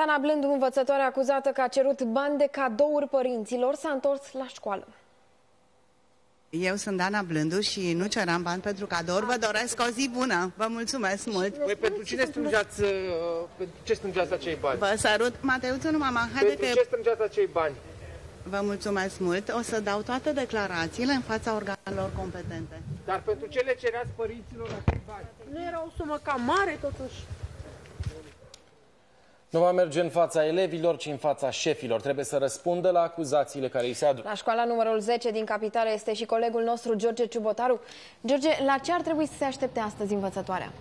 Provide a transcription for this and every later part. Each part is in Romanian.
Dana Blându, învățătoare acuzată că a cerut bani de cadouri părinților, s-a întors la școală. Eu sunt Dana Blându și nu ceram bani pentru cadouri. Vă doresc o zi bună. Vă mulțumesc mult. Păi pentru cine strângeați, uh, pentru ce strângeați acei bani? Vă salut. Mateuță, nu mama, haide pentru că... ce strângeați acei bani? Vă mulțumesc mult. O să dau toate declarațiile în fața organelor competente. Dar pentru ce le cereați părinților acei bani? Nu era o sumă cam mare, totuși. Nu va merge în fața elevilor, ci în fața șefilor. Trebuie să răspundă la acuzațiile care îi se aduc. La școala numărul 10 din capitală este și colegul nostru George Ciubotaru. George, la ce ar trebui să se aștepte astăzi învățătoarea?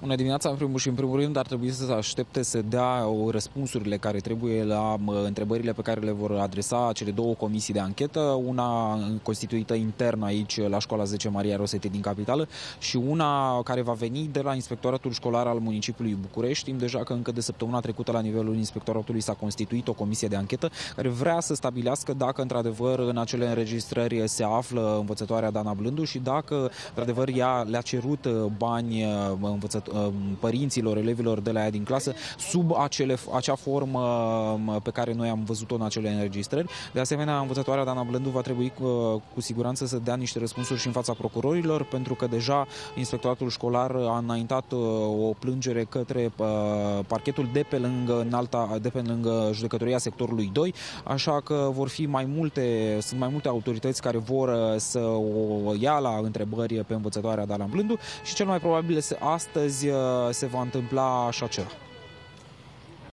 Bună dimineața, în primul și în primul rând ar trebui să se aștepte să dea răspunsurile care trebuie la întrebările pe care le vor adresa cele două comisii de anchetă, una constituită intern aici la școala 10 Maria Rosete din capitală și una care va veni de la Inspectoratul Școlar al municipiului București. Știm deja că încă de săptămâna trecută la nivelul Inspectoratului s-a constituit o comisie de anchetă care vrea să stabilească dacă într-adevăr în acele înregistrări se află învățătoarea Dana Blându și dacă într-adevăr ea le-a cerut bani învățătoare Uh, părinților, elevilor de la ea din clasă sub acele, acea formă uh, pe care noi am văzut-o în acele înregistrări. De asemenea, învățătoarea Dana Blându va trebui cu, uh, cu siguranță să dea niște răspunsuri și în fața procurorilor, pentru că deja inspectoratul școlar a înaintat o plângere către parchetul de pe lângă, înalta, de pe lângă judecătoria sectorului 2, așa că vor fi mai multe, sunt mai multe autorități care vor să o ia la întrebări pe învățătoarea Dana Blându și cel mai probabil astăzi astăzi uh, se va întâmpla așa ceva.